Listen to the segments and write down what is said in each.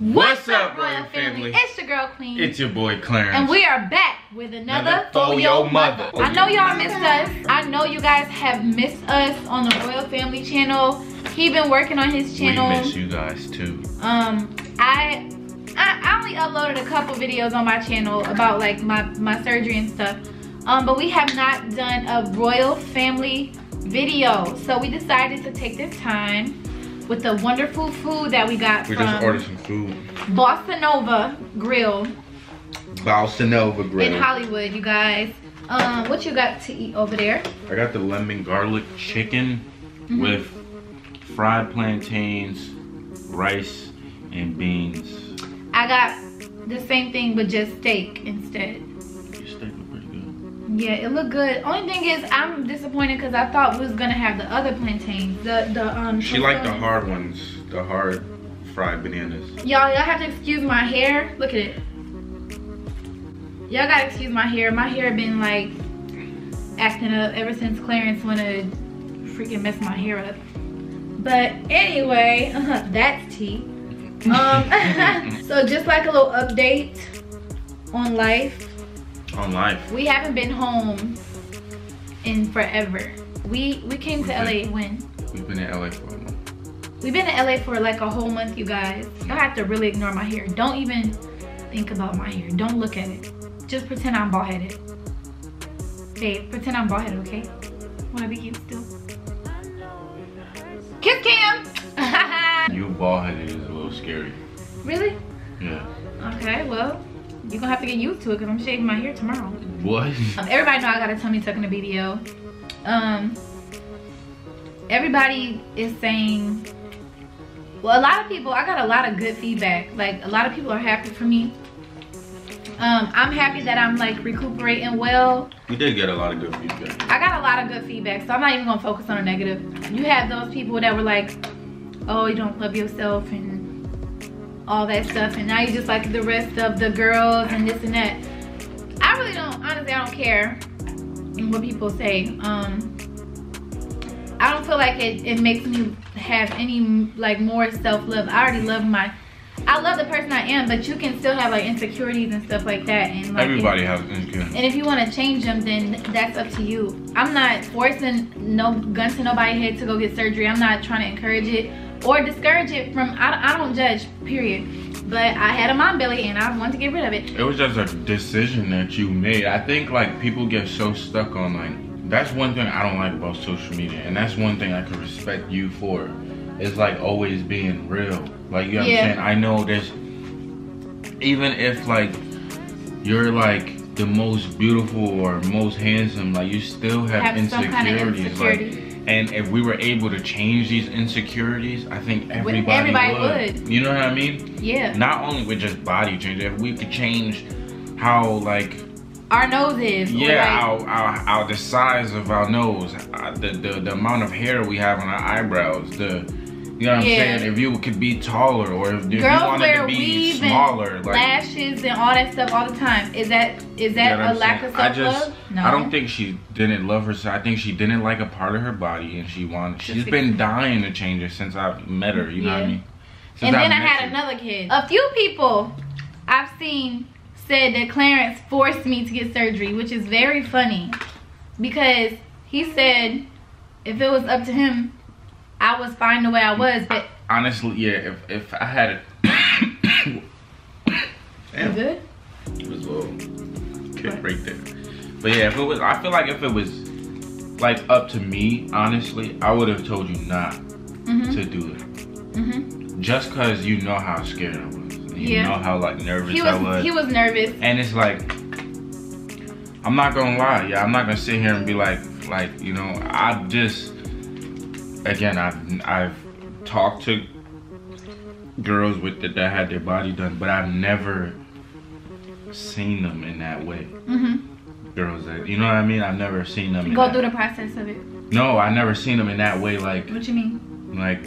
What's, up, Royal family? It's your girl Queen. It's your boy Clarence. and we are back with another Another Your Mother. I know y'all missed us. I know you guys have missed us on the Royal Family channel. He been working on his channel. we miss you guys too. Um, I, I I only uploaded a couple videos on my channel about like my my surgery and stuff. Um, but we have not done a Royal Family video, so we decided to take this time with the wonderful food that we got We from just ordered some food. Bossa Nova Grill Bossa Nova Grill. in. Hollywood, you guys. Um, what you got to eat over there? I got the lemon garlic chicken Mm-hmm. with fried plantains, rice, and beans. I got the same thing, but just steak instead. Yeah, it looked good. Only thing is, I'm disappointed because I thought we was gonna have the other plantains. The the um. She liked the hard ones, the hard fried bananas. Y'all, y'all have to excuse my hair. Look at it. Y'all gotta excuse my hair. My hair been like acting up ever since Clarence wanna freaking mess my hair up. But anyway, uh -huh, that's tea. Um, so just like a little update on life, On life. we haven't been home in forever. We we came to LA when? We've been in LA for a month. We've been in LA for like a whole month, you guys. Y'all have to really ignore my hair. Don't even think about my hair. Don't look at it. Just pretend I'm bald headed. Babe, pretend I'm bald headed, okay? Wanna be cute still? Kiss cam! You bald headed is a little scary. really? Yeah. Okay, well, you're gonna have to get used to it because I'm shaving my hair tomorrow. What? Um, everybody know I got a tummy tuck in the BBL. Um, everybody is saying, well, a lot of people, I got a lot of good feedback. Like, a lot of people are happy for me. Um, I'm happy that I'm like recuperating well. We did get a lot of good feedback. I got a lot of good feedback, so I'm not even gonna focus on the negative. You have those people that were like, oh, you don't love yourself and all that stuff, and now you just like the rest of the girls and this and that. I really don't, honestly, I don't care what people say. Um, I don't feel like it, it makes me have any like more self-love. I already love my, I love the person I am, but you can still have like insecurities and stuff like that. And like, Everybody has insecurity. and if you want to change them, then that's up to you. I'm not forcing no gun to nobody's head to go get surgery. I'm not trying to encourage it or discourage it from. I, I don't judge. Period. But I had a mom belly and I wanted to get rid of it. It was just a decision that you made. I think like people get so stuck on like that's one thing I don't like about social media, and that's one thing I could respect you for. it's like always being real. Like you know what Yeah. I'm saying? I know there's even if like you're like the most beautiful or most handsome, like you still have, Have some kind of insecurities. insecurity. Like, and if we were able to change these insecurities, I think everybody, everybody would. would. You know what I mean? Yeah. not only with just body change, if we could change how like Our noses. or, yeah like, our, our our the size of our nose, uh, the, the the amount of hair we have on our eyebrows, the you know what Yeah. I'm saying? If you could be taller or if, if you wanted to be smaller, like lashes and all that stuff all the time. Is that is you know that a lack saying? of I self just love? No. I don't think she didn't love herself. I think she didn't like a part of her body and she wanted. she's been dying to change it since I've met her. You know what I mean? Since And then I met had you. another kid. A few people I've seen said that Clarence forced me to get surgery, which is very funny because he said if it was up to him, I was fine the way I was. But Honestly, yeah. If if I had it. you Damn. good? It was a little kick right there. But yeah, if it was, I feel like if it was like up to me, honestly, I would have told you not Mhm. to do it. Mhm. Just cause you know how scared I was. And you Yeah. know how like nervous He I was was. he was nervous. and it's like, I'm not gonna lie, yeah, I'm not gonna sit here and be like, like you know, I've just, again, I've I've talked to girls with that, that had their body done, but I've never seen them in that way. Mhm. Girls that, you know what I mean? I've never seen them. In Go that- through the process of it. No, I never seen them in that way. Like, What you mean? like,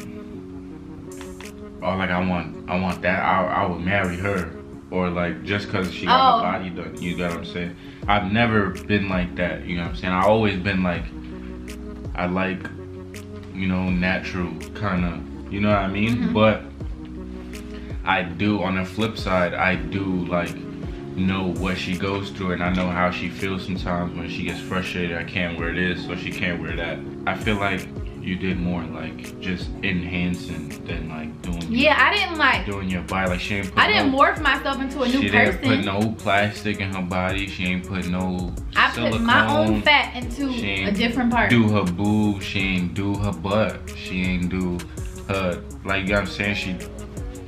oh, like I want, I want that. I, I would marry her, or like just cause she got Oh. her body done. You get what I'm saying? I've never been like that. You know what I'm saying? I always been like, I like, you know, natural kind of. You know what I mean? Mhm. But I do on the flip side, I do like know what she goes through and I know how she feels sometimes when she gets frustrated. I can't wear this or she can't wear that. I feel like you did more like just enhancing than like doing yeah i didn't like doing your body like she ain't i didn't no, morph myself into a new she person. she didn't put no plastic in her body she ain't put no i silicone. put my own fat into a different part. do her boob she ain't do her butt she ain't do her like you know what i'm saying? She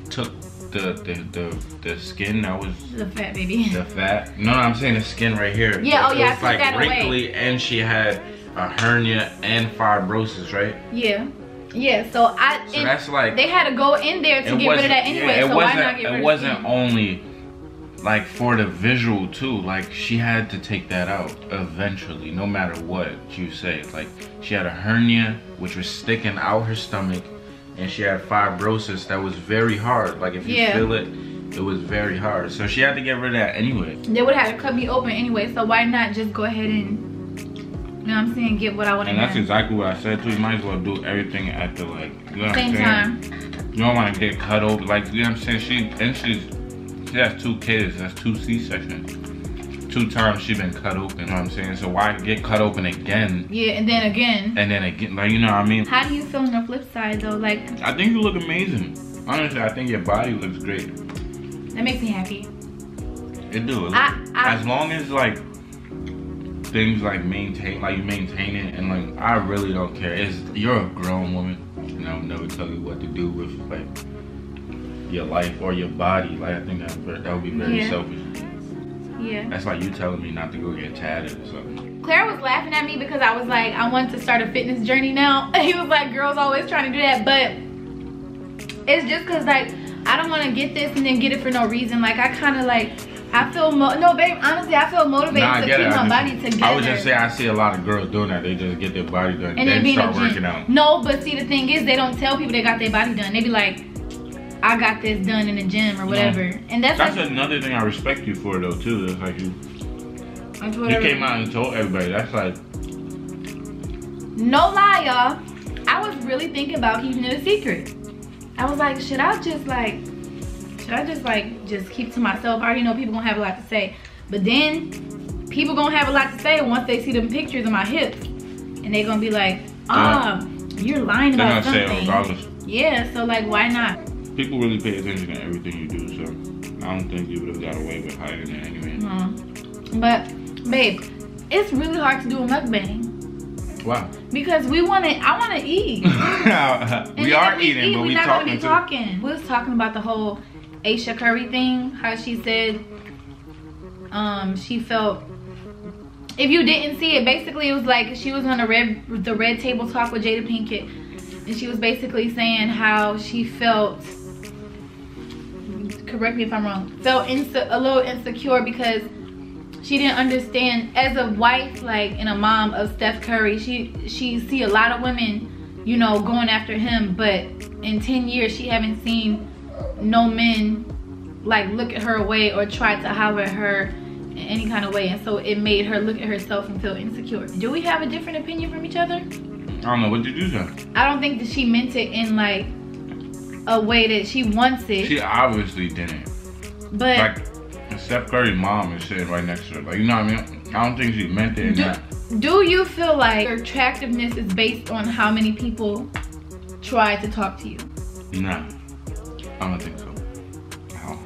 took the, the the the skin that was the fat baby. the fat no, no i'm saying? The skin right here. Yeah oh, it, oh yeah it was like wrinkly away. and she had a hernia and fibrosis, right? Yeah. Yeah, so I so that's like they had to go in there to get rid of that anyway. Yeah, it so wasn't, why not get rid it wasn't only like for the visual too. Like she had to take that out eventually, no matter what you say. Like she had a hernia which was sticking out her stomach, and she had fibrosis that was very hard. Like if you yeah. feel it, it was very hard. So she had to get rid of that anyway. They would have to cut me open anyway. So why not just go ahead and you know what I'm saying? Get what I want to And that's exactly what I said too. You might as well do everything at the like, you know what Same I'm saying? Time. You don't want to get cut open. Like, you know what I'm saying? She, and she's, she has two kids. That's two C-sections. Two times she been cut open, you know what I'm saying? So why get cut open again? Yeah, and then again. And then again, like, you know what I mean? How do you feel on the flip side though? Like. I think you look amazing. Honestly, I think your body looks great. That makes me happy. It do. I, I, as long as like things like maintain, like you maintain it, and like I really don't care. It's you're a grown woman, and I'll never tell you what to do with like your life or your body. Like I think that that would be very yeah. selfish. Yeah. That's like you telling me not to go get tatted or something. Clare was laughing at me because I was like, I want to start a fitness journey now. he was like, girls always trying to do that, but it's just cause like I don't want to get this and then get it for no reason. Like I kind of like I feel no, babe. Honestly, I feel motivated nah, to keep it. my body together. I was just saying, I see a lot of girls doing that. They just get their body done and then start working out. No, but see, the thing is, they don't tell people they got their body done. They be like, "I got this done in the gym or whatever," no. and that's that's like, another thing I respect you for though too. It's like you, you came out and told everybody. That's like, no lie, y'all. I was really thinking about keeping it a secret. I was like, should I just like should I just like just keep to myself? I already know people gonna have a lot to say. But then people gonna have a lot to say once they see them pictures of my hips. And they gonna be like, ah, oh, you're lying about something. Yeah, so like why not? People really pay attention to everything you do, so I don't think you would have got away with hiding it anyway. Mm. But babe, it's really hard to do a mukbang. Wow. Because we want to, I want to eat. we are eating, eat, but we're not talking. Gonna be talking. We was talking about the whole Ayesha Curry thing, how she said um, she felt if you didn't see it, basically it was like she was on the red the red table talk with Jada Pinkett, and she was basically saying how she felt. Correct me if I'm wrong. Felt a little insecure because she didn't understand as a wife, like and a mom of Steph Curry. She she see a lot of women, you know, going after him, but in 10 years she haven't seen no men like look at her away or try to holler at her in any kind of way and so it made her look at herself and feel insecure do we have a different opinion from each other i don't know what did you say i don't think that she meant it in like a way that she wants it she obviously didn't but like Steph Curry's mom is sitting right next to her. Like, you know what I mean? I don't think she meant it in do, that. Do you feel like your attractiveness is based on how many people try to talk to you? Nah. I don't think so. How? Oh.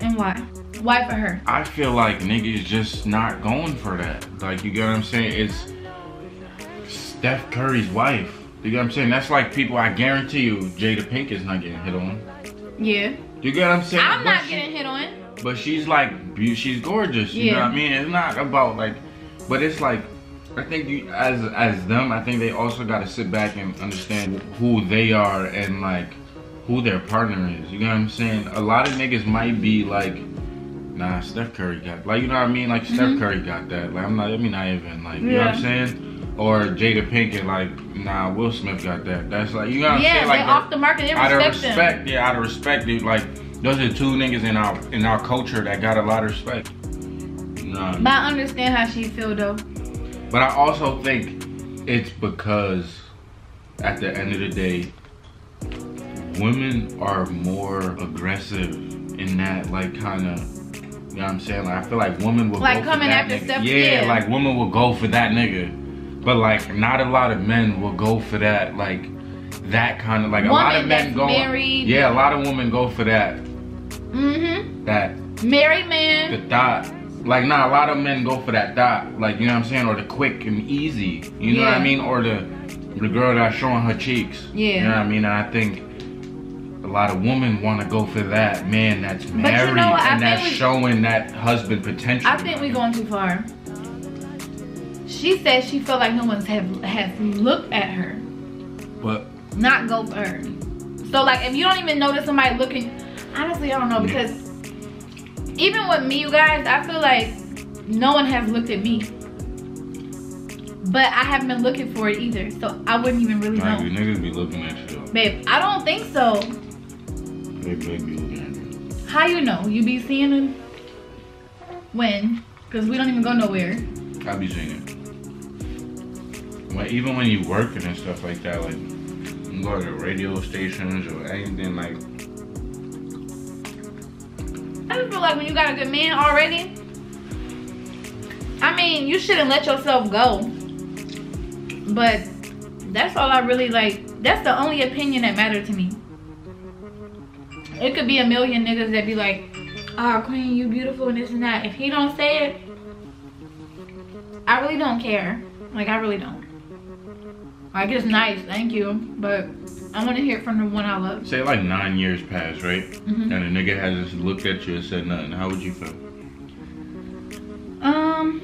And why? Why for her? I feel like niggas just not going for that. Like, you get what I'm saying? It's Steph Curry's wife. You get what I'm saying? That's like people, I guarantee you, Jada Pinkett's not getting hit on. Yeah. You get what I'm saying? I'm but not she, getting hit on. But she's like, she's gorgeous. You yeah. know what I mean? It's not about like, but it's like, I think you, as as them, I think they also got to sit back and understand who they are and like who their partner is. You know what I'm saying? A lot of niggas might be like, nah, Steph Curry got like you know what I mean? Like Steph mm-hmm. Curry got that. Like I'm not I mean not even like you know what I'm saying? Or Jada Pinkett like, nah, Will Smith got that. That's like you know what I'm yeah, saying? Like they're off the market, they out of respect, them. yeah, out of respect, dude, like those are two niggas in our in our culture that got a lot of respect. Nah. But I understand how she feel though. But I also think it's because at the end of the day, women are more aggressive in that like kind of you know what I'm saying? Like I feel like women will Like go coming for that after nigga. stuff, Yeah, yeah. like women will go for that nigga. But like not a lot of men will go for that like that kind of like a lot of men go married. Yeah, a lot of women go for that Mm-hmm. that Married man. the dot. Like nah, a lot of men go for that dot. Like you know what I'm saying, or the quick and easy. You know what I mean, or the the girl that's showing her cheeks. Yeah. You know what I mean, and I think a lot of women want to go for that man that's you married know and that's we- showing that husband potential. I think we're going too far. She said she felt like no one's have has looked at her, But not go for her. So like if you don't even notice somebody looking, honestly I don't know because even with me, you guys, I feel like no one has looked at me. But I haven't been looking for it either, so I wouldn't even really you know. niggas be looking at you. Babe, I don't think so. They, they be looking at. How you know? You be seeing them? When? Because we don't even go nowhere. I be seeing it. Like even when you working and stuff like that, like you go to radio stations or anything like I just feel like when you got a good man already, I mean, you shouldn't let yourself go. But that's all I really like. That's the only opinion that mattered to me. It could be a million niggas that be like, oh, queen, you beautiful and this and that. If he don't say it, I really don't care. Like, I really don't. Like, it's nice, thank you. But I want to hear from the one I love. say like nine years pass, right? Mhm. And a nigga hasn't looked at you and said nothing. How would you feel? Um,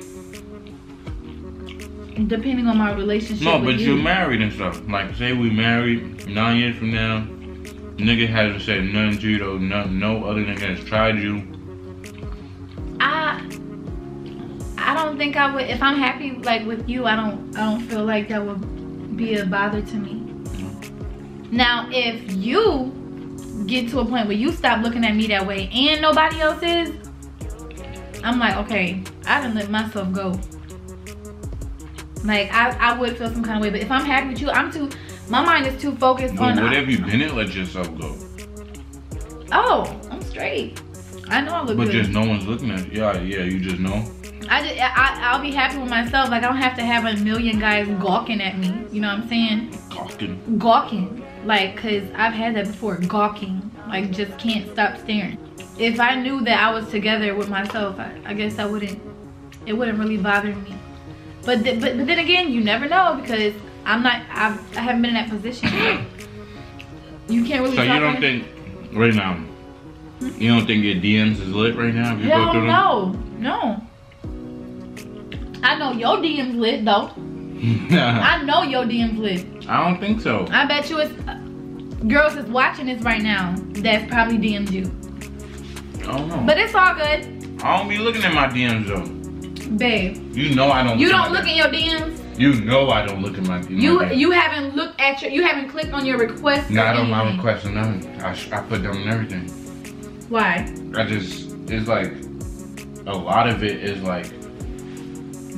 depending on my relationship. No, but you. you're married and stuff. Like say we married nine years from now, nigga hasn't said nothing to you though. No, no other nigga has tried you. I, I don't think I would. If I'm happy like with you, I don't. I don't feel like that would be a bother to me. Now, if you get to a point where you stop looking at me that way and nobody else is, I'm like, okay, I didn't let myself go. Like I, I would feel some kind of way, but if I'm happy with you, I'm too. My mind is too focused But on. what have you didn't let yourself go? Oh, I'm straight. I know I look But good. just no one's looking at you. Yeah, yeah, you just know. I just, I, I'll be happy with myself. Like I don't have to have a million guys gawking at me. You know what I'm saying? Gawking. Gawking, like, cause I've had that before. Gawking, like, just can't stop staring. If I knew that I was together with myself, I, I guess I wouldn't. It wouldn't really bother me. But th- but but then again, you never know because I'm not. I've, I haven't been in that position. you can't really. So you don't on- think right now? You don't think your DMs is lit right now? If you go through them? no, no. I know your DM's lit though. I know your DM's lit. I don't think so. I bet you it's uh, girls that's watching this right now that's probably DM'd you. I don't know. But it's all good, I don't be looking at my DMs though. babe. You know I don't. You don't look my in your DMs. You know I don't look at my. You you haven't looked at your you haven't clicked on your request. or Not on my request or nothing. I, I put them in everything. Why? I just it's like a lot of it is like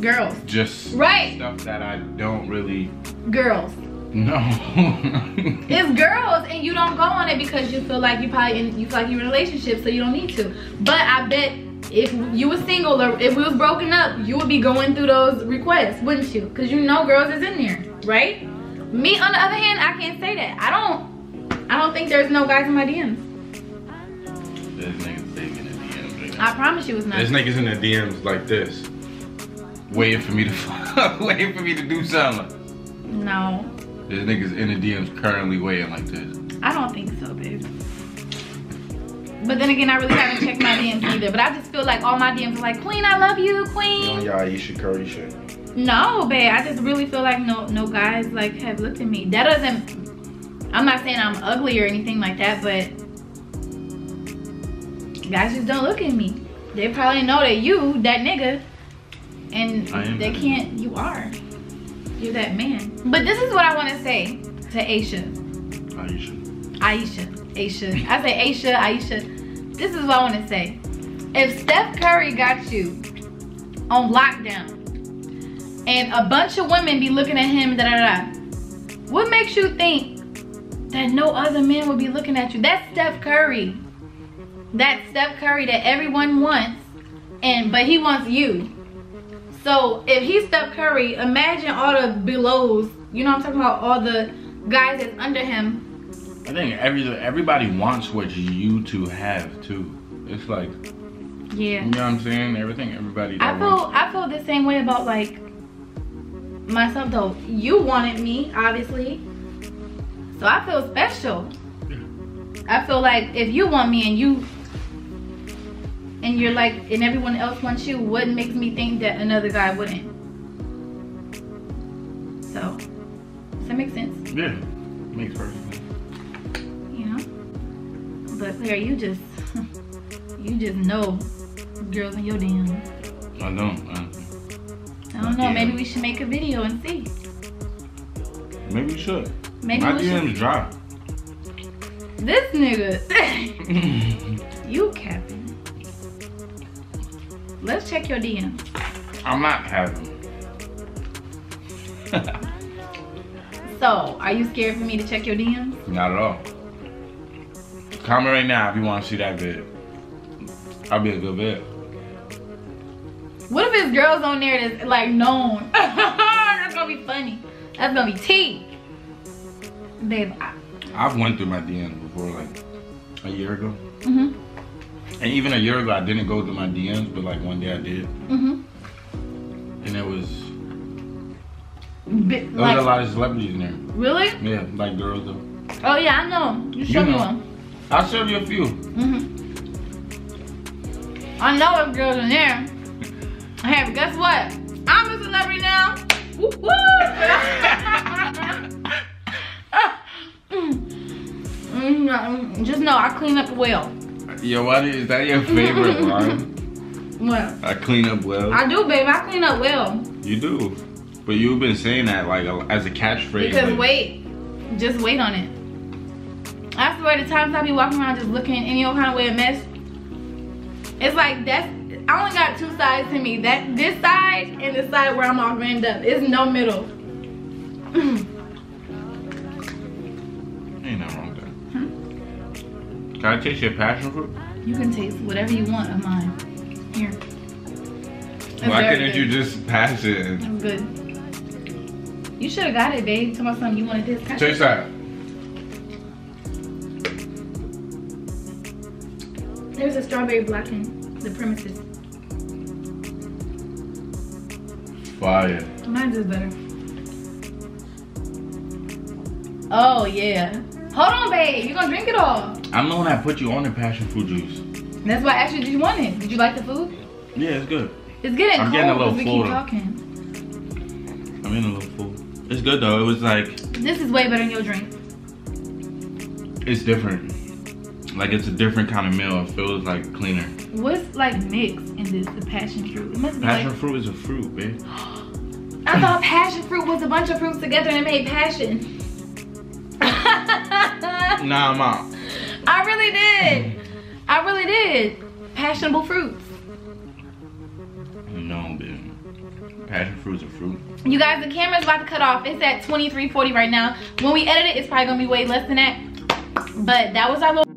Girls, just Right. stuff that I don't really girls. No. It's girls, and you don't go on it because you feel like you probably in, you feel like you're in a relationship, so you don't need to. But I bet if you were single or if we was broken up, you would be going through those requests, wouldn't you? Because you know girls is in there, right? Me, on the other hand, I can't say that. I don't. I don't think there's no guys in my DMs. this nigga's big the DMs. I promise you, it's not. This nigga's in the DMs like this, waiting for me to waiting for me to do something. No, This nigga's in the DMs currently waiting like this. I don't think so, babe. But then again, I really haven't checked my DMs either. But I just feel like all my DMs are like, Queen, I love you, Queen. y'all Ayesha Curry shit. No, babe. I just really feel like no no guys like have looked at me. That doesn't. I'm not saying I'm ugly or anything like that, but guys just don't look at me. They probably know that you that nigga, and they can't. You are. You're that man. But this is what I want to say to Aisha. Aisha. Aisha. Aisha. I say Aisha, Aisha. This is what I want to say. If Steph Curry got you on lockdown and a bunch of women be looking at him, da da da, what makes you think that no other man would be looking at you. That's Steph Curry. That's Steph Curry that everyone wants, and but he wants you. So if he's Steph Curry, imagine all the belows. You know I'm talking about? All the guys that's under him. I think every everybody wants what you two have too. It's like Yeah. you know what I'm saying. Everything everybody. I feel wants- I feel the same way about like myself though. You wanted me, obviously. So I feel special. I feel like if you want me and you and you're like and everyone else wants you, what makes me think that another guy wouldn't? So does that make sense? Yeah, makes perfect sense. You know? But Clare, you just you just know girls in your DM. I don't. Uh, I don't know, Yeah. maybe we should make a video and see. maybe we should. Maybe My we should DMs drop. This nigga. you capping. Let's check your DM. I'm not having. So, are you scared for me to check your DMs? Not at all. Comment right now if you want to see that vid. I'll be a good vid. What if it's girls on there that's like known? that's gonna be funny. That's gonna be tea. Babe, I, I've went through my DMs before, like a year ago. mm-hmm, And even a year ago, I didn't go through my DMs, but like one day I did, mm-hmm. and it was Bi- there was a lot of celebrities in there. really? Yeah, like girls though. Oh yeah, I know. You showed me know. one. I'll show you a few. Mm-hmm. I know there's girls in there. Hey, but guess what? I'm a celebrity now. Woo woo! Mm, Just know I clean up well. Yo, what is that your favorite line? Well, I clean up well. I do, babe. I clean up well. You do, but you've been saying that like a- as a catchphrase. Because like, wait, just wait on it. I swear the times I be walking around just looking any old kind of way a mess. It's like that's I only got two sides to me. That this side and the side where I'm all grand up. It's no middle. Ain't nothing wrong with that. Hmm? Can I taste your passion fruit? You can taste whatever you want of mine. Here. It's Why couldn't you just pass it? It's good. You should have got it, babe. Tell my son you wanted this. Taste that. There's a strawberry blackened the premises. Fire. Mine's is better. Oh yeah. Hold on, babe. You're gonna drink it all? I'm the one that put you on the passion fruit juice. That's why I asked you, did you want it? Did you like the food? Yeah, it's good. It's getting I'm cold getting a little because we keep talking. I'm in a little full. It's good though. It was like This is way better than your drink. it's different. Like it's a different kind of meal. It feels like cleaner. What's like mixed in this? The passion fruit. It must be Passion like. fruit is a fruit, babe. I thought passion fruit was a bunch of fruits together and it made passion. Nah, I'm out. I really did. I really did. Passionable fruits. No, babe. Passion fruit is a fruit. You guys, the camera's about to cut off. It's at 2340 right now. When we edit it, it's probably gonna be way less than that. But that was our little